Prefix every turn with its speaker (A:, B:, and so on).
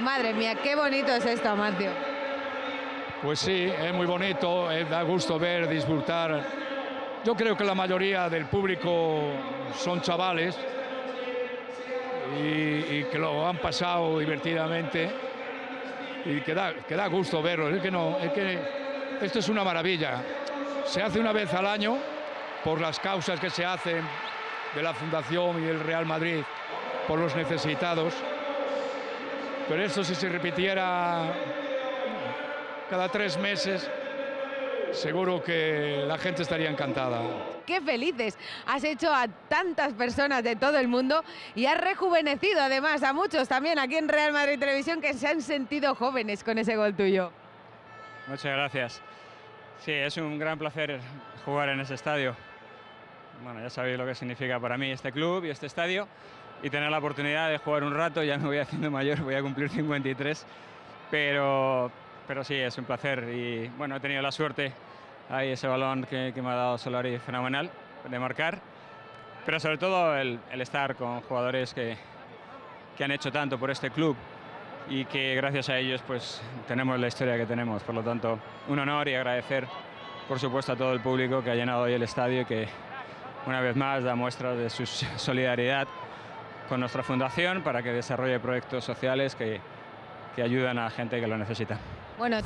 A: Madre mía, qué bonito es esto, Amancio.
B: Pues sí, es muy bonito, eh, da gusto ver, disfrutar. Yo creo que la mayoría del público son chavales y, que lo han pasado divertidamente y que da, que da gusto verlo. Es que no, es que esto es una maravilla. Se hace una vez al año por las causas que se hacen de la Fundación y del Real Madrid por los necesitados. Pero esto si se repitiera cada tres meses, seguro que la gente estaría encantada.
A: Qué felices. Has hecho a tantas personas de todo el mundo y has rejuvenecido además a muchos también aquí en Real Madrid Televisión que se han sentido jóvenes con ese gol tuyo.
C: Muchas gracias. Sí, es un gran placer jugar en ese estadio. Bueno, ya sabéis lo que significa para mí este club y este estadio y tener la oportunidad de jugar un rato, ya me voy haciendo mayor, voy a cumplir 53, pero, pero sí, es un placer y bueno, he tenido la suerte, ahí ese balón que, que me ha dado Solari fenomenal de marcar, pero sobre todo el, el estar con jugadores que, que han hecho tanto por este club y que gracias a ellos pues tenemos la historia que tenemos, por lo tanto un honor y agradecer por supuesto a todo el público que ha llenado hoy el estadio y que una vez más da muestra de su solidaridad con nuestra fundación para que desarrolle proyectos sociales que, que ayudan a gente que lo necesita.
A: Bueno.